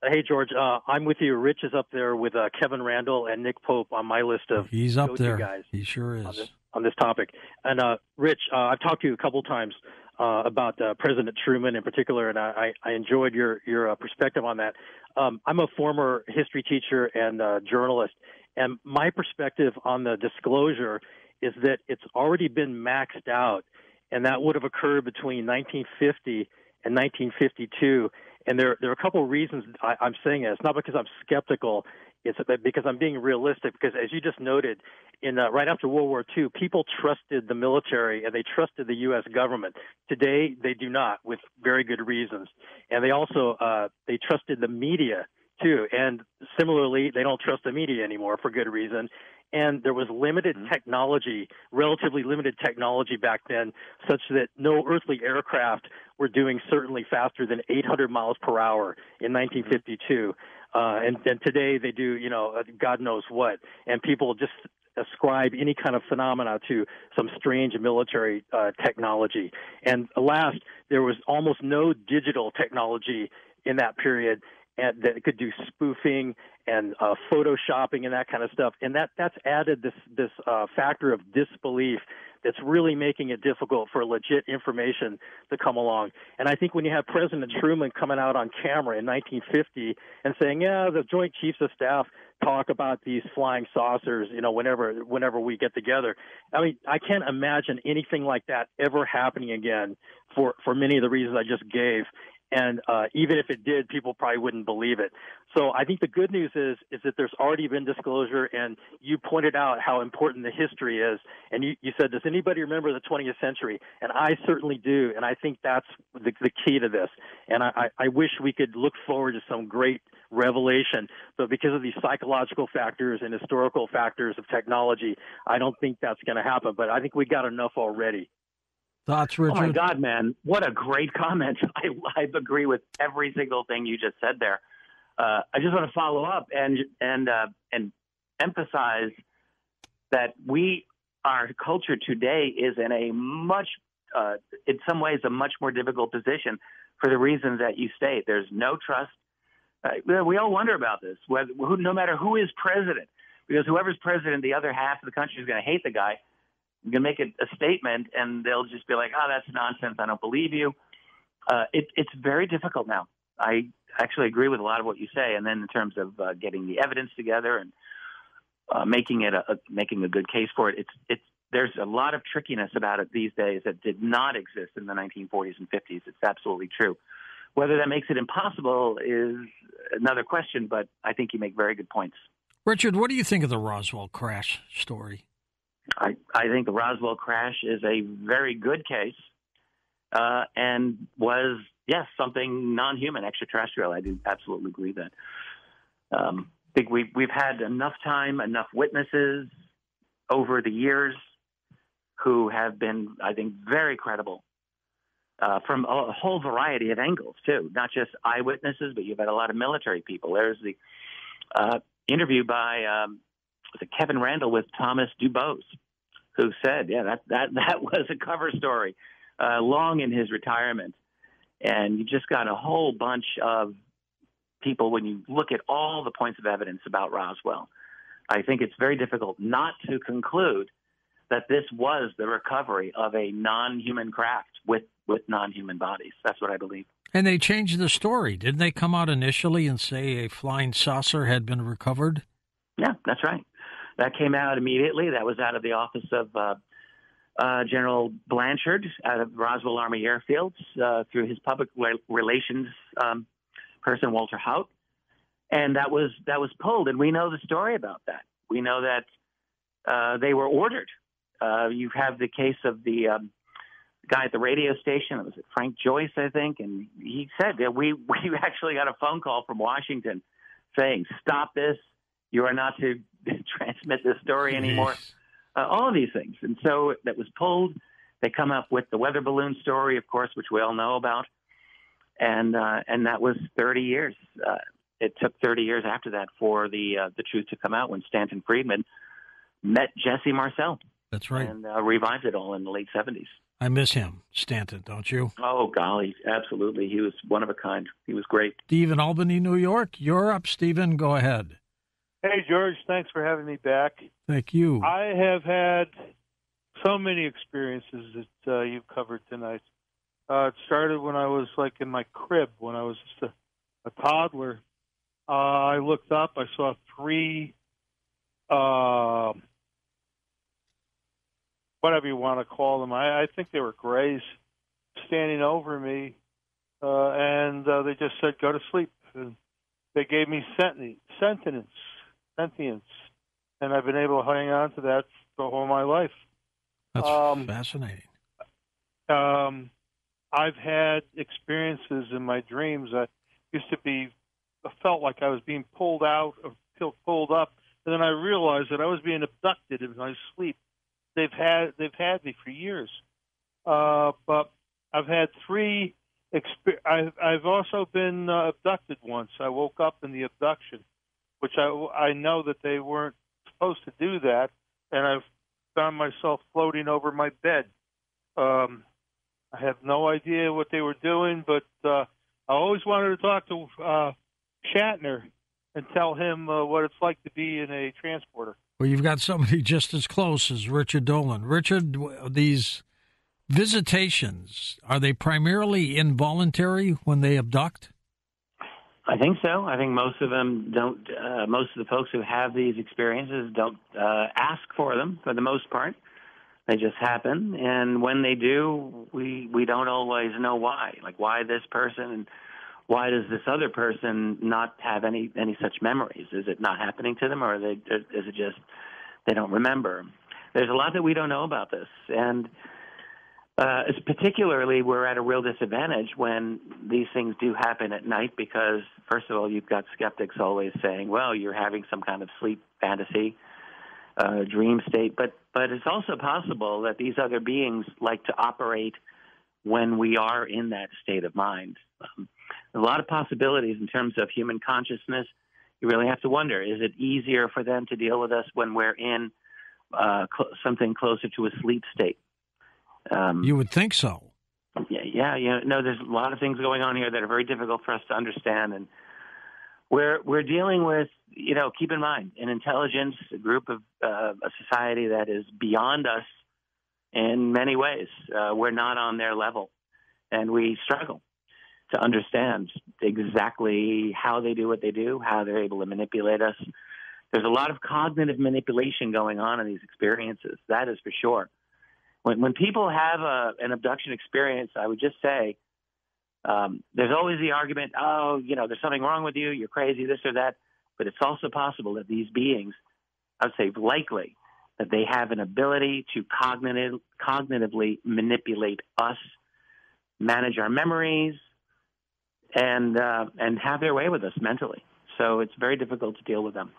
Speaker 6: Hey, George. Uh, I'm with you. Rich is up there with uh, Kevin Randle and Nick Pope on my list of
Speaker 1: he's up there.
Speaker 6: Guys
Speaker 1: he sure is
Speaker 6: on this, on this topic. And uh, Rich, uh, I've talked to you a couple times uh, about President Truman in particular, and I, I enjoyed your your perspective on that. Um, I'm a former history teacher and journalist, and my perspective on the disclosure is that it's already been maxed out and that would have occurred between 1950 and 1952. And there, there are a couple of reasons I, I'm saying it. It's not because I'm skeptical. It's because I'm being realistic. Because as you just noted, in uh, right after World War II, people trusted the military and they trusted the U.S. government. Today, they do not, with very good reasons. And they also uh, they trusted the media too. And similarly, they don't trust the media anymore for good reason. And there was limited mm-hmm. technology, relatively limited technology back then, such that no earthly aircraft were doing certainly faster than 800 miles per hour in 1952. Uh, and, and today they do, you know, God knows what. And people just ascribe any kind of phenomena to some strange military uh, technology. And last, there was almost no digital technology in that period and that could do spoofing and uh, photoshopping and that kind of stuff. And that that's added this this uh, factor of disbelief that's really making it difficult for legit information to come along. And I think when you have President Truman coming out on camera in 1950 and saying, "Yeah, the Joint Chiefs of Staff talk about these flying saucers, you know, whenever whenever we get together." I mean, I can't imagine anything like that ever happening again for for many of the reasons I just gave. And uh, even if it did, people probably wouldn't believe it. So I think the good news is is that there's already been disclosure, and you pointed out how important the history is. And you, you said, does anybody remember the 20th century? And I certainly do, and I think that's the, the key to this. And I, I wish we could look forward to some great revelation, but because of these psychological factors and historical factors of technology, I don't think that's going to happen. But I think we got enough already.
Speaker 1: Thoughts, Richard?
Speaker 2: Oh my God, man! What a great comment. I, I agree with every single thing you just said there. Uh, I just want to follow up and and uh, and emphasize that we our culture today is in a much uh, in some ways a much more difficult position for the reasons that you state. There's no trust. Uh, we all wonder about this. Whether, no matter who is president, because whoever's president, the other half of the country is going to hate the guy you can make a, a statement, and they'll just be like, "Oh, that's nonsense. I don't believe you." Uh, it, it's very difficult now. I actually agree with a lot of what you say, and then in terms of uh, getting the evidence together and uh, making it a, a making a good case for it, it's it's there's a lot of trickiness about it these days that did not exist in the 1940s and 50s. It's absolutely true. Whether that makes it impossible is another question, but I think you make very good points.
Speaker 1: Richard, what do you think of the Roswell crash story?
Speaker 2: I, I think the Roswell crash is a very good case uh, and was, yes, something non human, extraterrestrial. I do absolutely agree that. Um, I think we've, we've had enough time, enough witnesses over the years who have been, I think, very credible uh, from a whole variety of angles, too. Not just eyewitnesses, but you've had a lot of military people. There's the uh, interview by um, was it Kevin Randle with Thomas DuBose, who said, "Yeah, that that that was a cover story, uh, long in his retirement." And you just got a whole bunch of people when you look at all the points of evidence about Roswell. I think it's very difficult not to conclude that this was the recovery of a non-human craft with with non-human bodies. That's what I believe.
Speaker 1: And they changed the story, didn't they? Come out initially and say a flying saucer had been recovered.
Speaker 2: Yeah, that's right. That came out immediately. That was out of the office of uh, uh, General Blanchard out of Roswell Army Airfields uh, through his public relations um, person, Walter Haut. And that was that was pulled, and we know the story about that. We know that uh, they were ordered. Uh, you have the case of the um, guy at the radio station. It was Frank Joyce, I think, and he said that we we actually got a phone call from Washington saying, "Stop this! You are not to transmit this story anymore. Uh, all of these things. And so that was pulled. They come up with the weather balloon story, of course, which we all know about. And, uh, and that was 30 years. Uh, it took 30 years after that for the, uh, the truth to come out when Stanton Friedman met Jesse Marcel.
Speaker 1: That's right.
Speaker 2: And uh, revived it all in the late 70s.
Speaker 1: I miss him, Stanton, don't you?
Speaker 2: Oh, golly, absolutely. He was one of a kind. He was great.
Speaker 1: Stephen Albany, New York. You're up, Stephen. Go ahead.
Speaker 7: Hey, George, thanks for having me back.
Speaker 1: Thank you.
Speaker 7: I have had so many experiences that uh, you've covered tonight. Uh, it started when I was like in my crib, when I was just a, a toddler. Uh, I looked up, I saw three, uh, whatever you want to call them. I, I think they were grays standing over me, uh, and uh, they just said, "Go to sleep." And they gave me sentence, sentence sentience, and I've been able to hang on to that for all my life.
Speaker 1: That's
Speaker 7: Um,
Speaker 1: fascinating.
Speaker 7: um, I've had experiences in my dreams. I used to be, I felt like I was being pulled out or pulled up, and then I realized that I was being abducted in my sleep. They've had they've had me for years, uh, but I've had three. Exper- I've I've also been uh, abducted once. I woke up in the abduction, which I I know that they weren't supposed to do that, and I've found myself floating over my bed. Um, I have no idea what they were doing, but uh, I always wanted to talk to uh, Shatner and tell him uh, what it's like to be in a transporter.
Speaker 1: Well, you've got somebody just as close as Richard Dolan. Richard, these visitations, are they primarily involuntary when they abduct?
Speaker 2: I think so. I think most of them don't. Uh, most of the folks who have these experiences don't uh, ask for them for the most part. They just happen, and when they do, we we don't always know why. Like why this person, and why does this other person not have any any such memories? Is it not happening to them, or they, is it just they don't remember? There's a lot that we don't know about this, and uh, particularly we're at a real disadvantage when these things do happen at night because first of all you've got skeptics always saying well you're having some kind of sleep fantasy uh, dream state. But but it's also possible that these other beings like to operate when we are in that state of mind. Um, a lot of possibilities in terms of human consciousness. You really have to wonder is it easier for them to deal with us when we're in uh, cl- something closer to a sleep state um,
Speaker 1: You would think so.
Speaker 2: yeah, yeah, you know, there's a lot of things going on here that are very difficult for us to understand, and we're we're dealing with, you know, keep in mind, an intelligence, a group of uh, a society that is beyond us in many ways. Uh, we're not on their level, and we struggle to understand exactly how they do what they do, how they're able to manipulate us. There's a lot of cognitive manipulation going on in these experiences. That is for sure when when people have a, an abduction experience, I would just say um, there's always the argument, oh, you know, there's something wrong with you, you're crazy, this or that. But it's also possible that these beings, I would say likely, that they have an ability to cognitive, cognitively manipulate us, manage our memories, and uh, and have their way with us mentally. So it's very difficult to deal with them.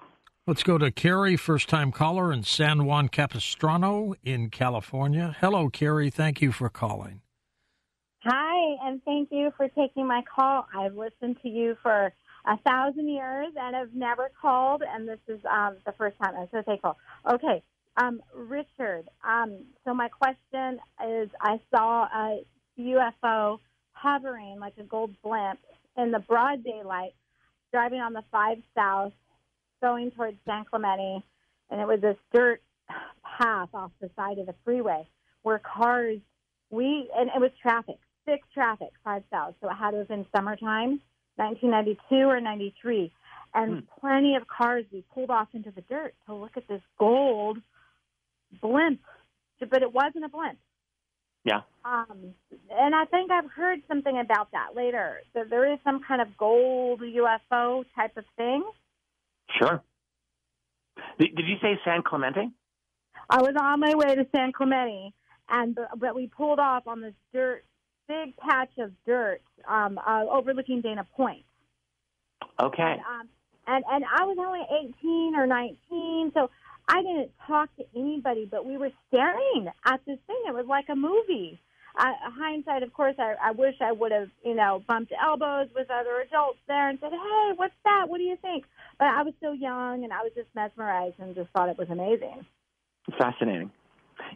Speaker 1: Let's go to Carrie, first time caller in San Juan Capistrano in California. Hello, Carrie. Thank you for calling.
Speaker 8: Hi, and thank you for taking my call. I've listened to you for a thousand years and have never called, and this is um, the first time. I'm so thankful. Okay, um, Richard. Um, so my question is: I saw a UFO hovering like a gold blimp in the broad daylight, driving on the five south, going towards San Clemente, and it was this dirt path off the side of the freeway where cars we and it was traffic, thick traffic, five south. So it had to have been summertime, 1992 or 93, and plenty of cars. We pulled off into the dirt to look at this gold blimp, but it wasn't a blimp.
Speaker 2: Yeah.
Speaker 8: Um, and I think I've heard something about that later. That there is some kind of gold UFO type of thing.
Speaker 2: Sure. Did, did you say San Clemente?
Speaker 8: I was on my way to San Clemente, and but we pulled off on this dirt, big patch of dirt um, uh, overlooking Dana Point.
Speaker 2: Okay.
Speaker 8: And, um, and and I was only 18 or 19, so I didn't talk to anybody, but we were staring at this thing. It was like a movie. Uh, hindsight, of course, I, I wish I would have, you know, bumped elbows with other adults there and said, "Hey, what's that? What do you think?" But I was so young, and I was just mesmerized and just thought it was amazing.
Speaker 2: Fascinating.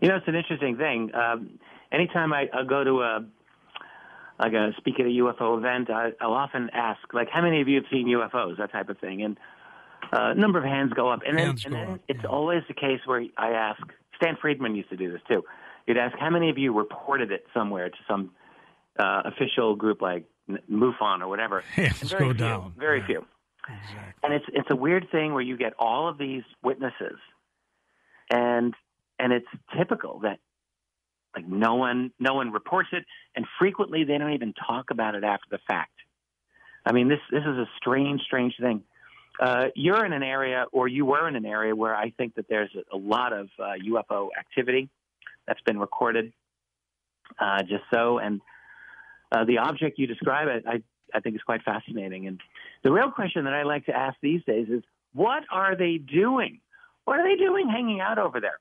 Speaker 2: You know, it's an interesting thing. Um, anytime I, I go to a like a speak at a UFO event, I, I'll often ask, like, how many of you have seen UFOs, that type of thing, and uh, a number of hands go up, and then,
Speaker 1: Hands
Speaker 2: and
Speaker 1: go
Speaker 2: then
Speaker 1: up,
Speaker 2: it's
Speaker 1: yeah.
Speaker 2: always the case where I ask. Stan Friedman used to do this too. You'd ask, how many of you reported it somewhere to some uh, official group like N- MUFON or whatever?
Speaker 1: Hands
Speaker 2: very
Speaker 1: go
Speaker 2: few,
Speaker 1: down.
Speaker 2: Very
Speaker 1: Yeah.
Speaker 2: few.
Speaker 1: Exactly.
Speaker 2: and it's it's a weird thing where you get all of these witnesses and and it's typical that like no one no one reports it and frequently they don't even talk about it after the fact i mean this this is a strange strange thing uh, you're in an area, or you were in an area, where I think that there's a lot of uh, UFO activity that's been recorded. Uh, just so, and uh, the object you describe, I, I think is quite fascinating. And the real question that I like to ask these days is, what are they doing? What are they doing hanging out over there?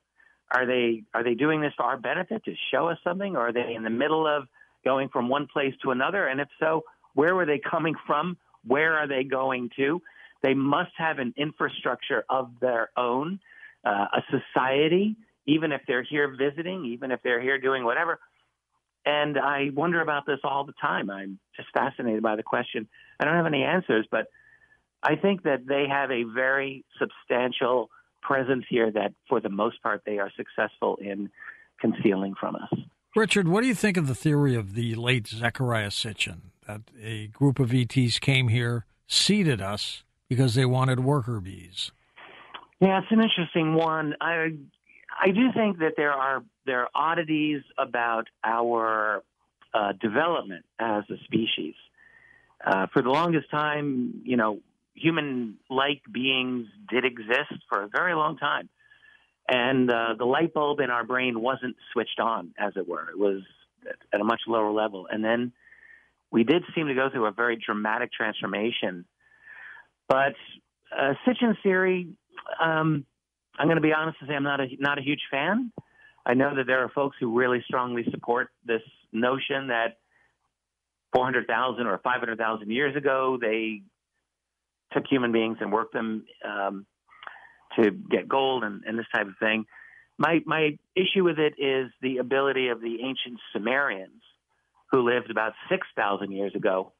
Speaker 2: Are they are they doing this for our benefit to show us something, or are they in the middle of going from one place to another? And if so, where were they coming from? Where are they going to? They must have an infrastructure of their own, uh, a society, even if they're here visiting, even if they're here doing whatever. And I wonder about this all the time. I'm just fascinated by the question. I don't have any answers, but I think that they have a very substantial presence here that, for the most part, they are successful in concealing from us.
Speaker 1: Richard, what do you think of the theory of the late Zechariah Sitchin that a group of ETs came here, seeded us because they wanted worker bees?
Speaker 2: Yeah, it's an interesting one. I I do think that there are there are oddities about our uh, development as a species. Uh, for the longest time, you know, human-like beings did exist for a very long time, and uh, the light bulb in our brain wasn't switched on, as it were. It was at a much lower level, and then we did seem to go through a very dramatic transformation. But uh, Sitchin's theory. Um, I'm going to be honest and say I'm not a not a huge fan. I know that there are folks who really strongly support this notion that 400,000 or 500,000 years ago they took human beings and worked them um, to get gold and, and this type of thing. My my issue with it is the ability of the ancient Sumerians, who lived about 6,000 years ago,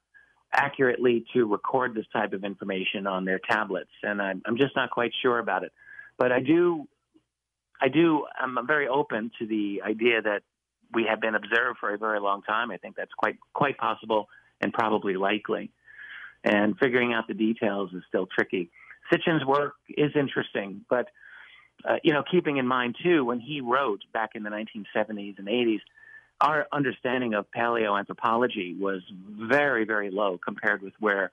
Speaker 2: accurately to record this type of information on their tablets, and I'm, I'm just not quite sure about it. But I do, I do, I'm very open to the idea that we have been observed for a very long time. I think that's quite quite possible and probably likely. And figuring out the details is still tricky. Sitchin's work is interesting, but uh, you know, keeping in mind too, when he wrote back in the 1970s and 80s, our understanding of paleoanthropology was very, very low compared with where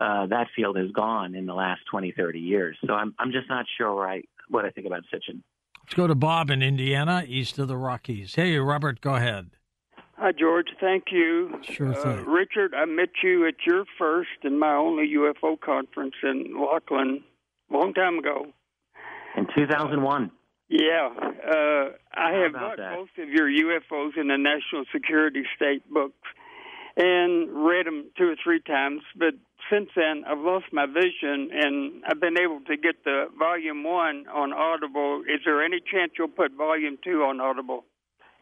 Speaker 2: uh, that field has gone in the last 20, 30 years. So I'm, I'm just not sure I, what I think about Sitchin.
Speaker 1: Let's go to Bob in Indiana, east of the Rockies. Hey, Robert, go ahead.
Speaker 9: Hi, George. Thank you.
Speaker 1: Sure uh, thing.
Speaker 9: Uh, Richard, I met you at your first and my only UFO conference in Laughlin a long time ago.
Speaker 2: In 2001.
Speaker 9: Yeah. Uh, I have bought that? most of your UFOs in the National Security State books and read them two or three times, but since then, I've lost my vision, and I've been able to get the volume one on Audible. Is there any chance you'll put volume two on Audible?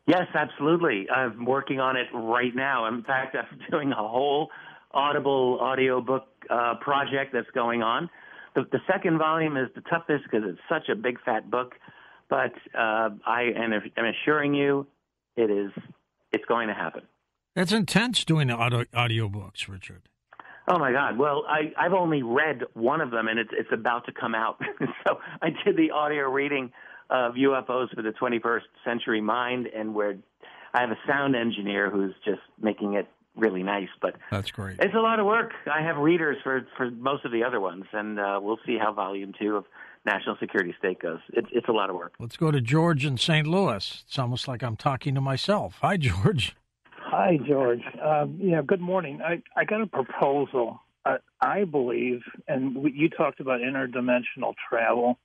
Speaker 2: Yes, absolutely. I'm working on it right now. In fact, I'm doing a whole Audible audiobook uh, project that's going on. The, the second volume is the toughest because it's such a big fat book, but uh, I am I'm assuring you, it is it's going to happen.
Speaker 1: It's intense doing the audio audiobooks, Richard.
Speaker 2: Oh my God! Well, I, I've only read one of them, and it's it's about to come out. so I did the audio reading of UFOs for the 21st Century Mind, and where I have a sound engineer who's just making it really nice. But
Speaker 1: that's great.
Speaker 2: It's a lot of work. I have readers for for most of the other ones, and uh, we'll see how Volume Two of National Security State goes. It's it's a lot of work.
Speaker 1: Let's go to George in St. Louis. It's almost like I'm talking to myself. Hi, George.
Speaker 10: Hi, George. Um, yeah, good morning. I, I got a proposal. I, I believe, and we, you talked about interdimensional travel.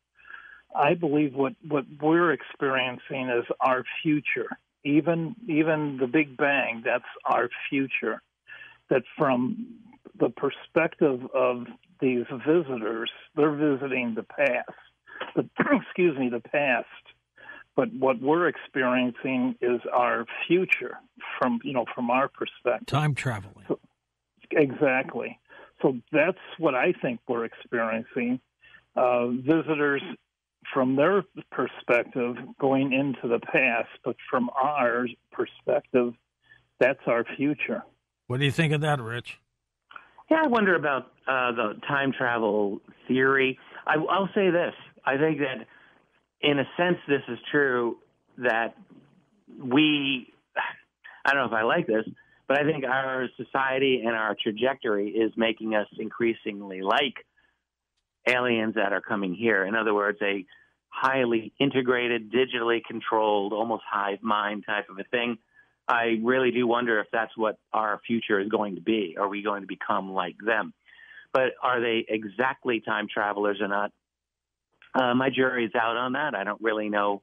Speaker 10: I believe what, what we're experiencing is our future. Even even the Big Bang, that's our future. That from the perspective of these visitors, they're visiting the past. But excuse me, the past but what we're experiencing is our future from you know from our perspective.
Speaker 1: Time traveling.
Speaker 10: So, exactly. So that's what I think we're experiencing. Uh, visitors from their perspective going into the past, but from our perspective, that's our future.
Speaker 1: What do you think of that, Rich?
Speaker 2: Yeah, I wonder about uh, the time travel theory. I, I'll say this: I think that in a sense, this is true that we, I don't know if I like this, but I think our society and our trajectory is making us increasingly like aliens that are coming here. In other words, a highly integrated, digitally controlled, almost hive mind type of a thing. I really do wonder if that's what our future is going to be. Are we going to become like them? But are they exactly time travelers or not? Uh, my jury is out on that. I don't really know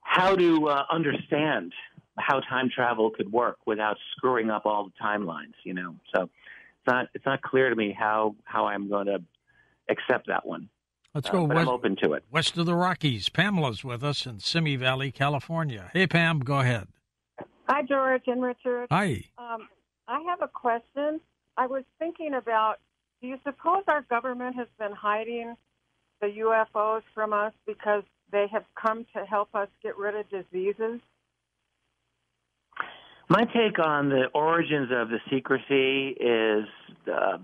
Speaker 2: how to uh, understand how time travel could work without screwing up all the timelines. You know, so it's not it's not clear to me how how I'm going to accept that one.
Speaker 1: Let's go.
Speaker 2: Uh,
Speaker 1: west,
Speaker 2: I'm open to it.
Speaker 1: West of the Rockies, Pamela's with us in Simi Valley, California. Hey, Pam, go ahead.
Speaker 11: Hi, George and Richard.
Speaker 1: Hi.
Speaker 11: Um, I have a question. I was thinking about do you suppose our government has been hiding the UFOs from us because they have come to help us get rid of diseases?
Speaker 2: My take on the origins of the secrecy is uh,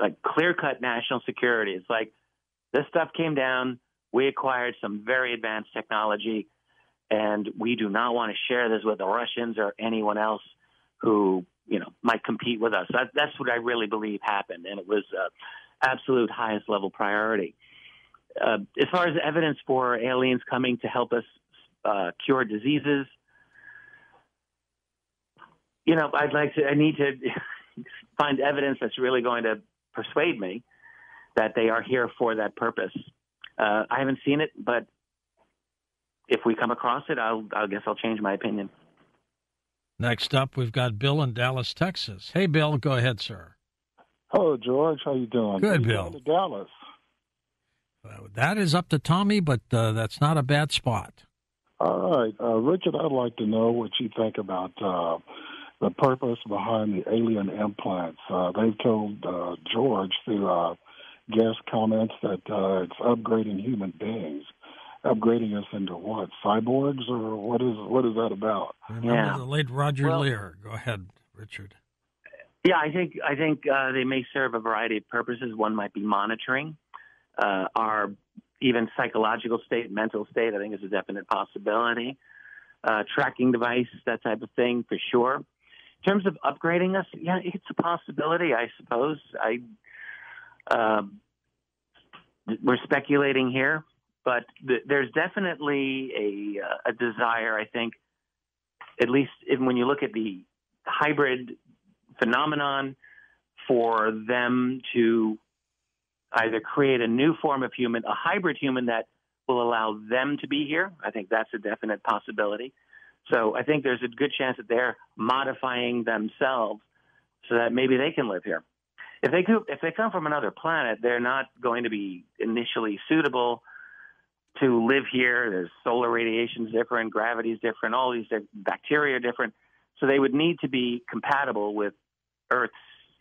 Speaker 2: like clear cut national security. It's like this stuff came down, we acquired some very advanced technology, and we do not want to share this with the Russians or anyone else who you know might compete with us. That, that's what I really believe happened, and it was uh, absolute highest level priority. Uh, as far as evidence for aliens coming to help us uh, cure diseases, you know, I'd like to. I need to find evidence that's really going to persuade me that they are here for that purpose. Uh, I haven't seen it, but if we come across it, I'll, I guess I'll change my opinion.
Speaker 1: Next up, we've got Bill in Dallas, Texas. Hey, Bill, go ahead, sir.
Speaker 12: Hello, George. How you doing?
Speaker 1: Good,
Speaker 12: you
Speaker 1: Bill.
Speaker 12: To Dallas.
Speaker 1: Uh, that is up to Tommy, but uh, that's not a bad spot.
Speaker 12: All right, uh, Richard. I'd like to know what you think about uh, the purpose behind the alien implants. Uh, they've told uh, George through uh, guest comments that uh, it's upgrading human beings. Upgrading us into what? Cyborgs or what is what is that about?
Speaker 1: Remember
Speaker 2: Yeah.
Speaker 1: the late Roger
Speaker 2: Well-
Speaker 1: Lear. Go ahead, Richard.
Speaker 2: Yeah, I think I think uh, they may serve a variety of purposes. One might be monitoring uh, our even psychological state, mental state. I think is a definite possibility. Uh, tracking device, that type of thing, for sure. In terms of upgrading us, yeah, it's a possibility. I suppose. I um we're speculating here, but th- there's definitely a uh, a desire. I think, at least when you look at the hybrid phenomenon for them to either create a new form of human, a hybrid human that will allow them to be here. I think that's a definite possibility. So I think there's a good chance that they're modifying themselves so that maybe they can live here. If they co- if they come from another planet, they're not going to be initially suitable to live here. There's solar radiation's different, gravity's different, all these bacteria are different. So they would need to be compatible with Earth's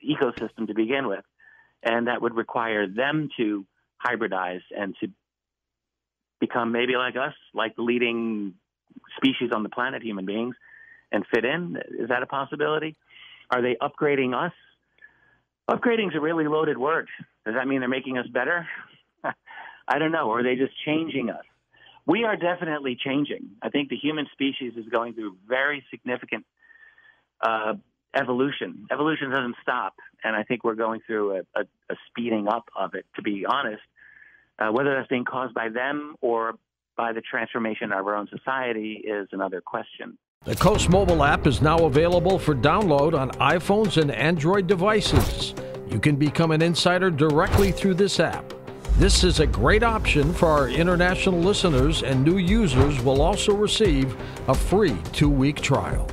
Speaker 2: ecosystem to begin with. And that would require them to hybridize and to become maybe like us, like the leading species on the planet, human beings, and fit in. Is that a possibility? Are they upgrading us? Upgrading is a really loaded word. Does that mean they're making us better? I don't know. Or are they just changing us? We are definitely changing. I think the human species is going through very significant uh, evolution. Evolution doesn't stop, and I think we're going through a, a, a speeding up of it. To be honest, uh, whether that's being caused by them or by the transformation of our own society is another question.
Speaker 1: The Coast mobile app is now available for download on iPhones and Android devices. You can become an insider directly through this app. This is a great option for our international listeners, and new users will also receive a free two week trial.